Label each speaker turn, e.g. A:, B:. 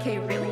A: JK, really?